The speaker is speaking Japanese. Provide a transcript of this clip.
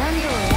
何藤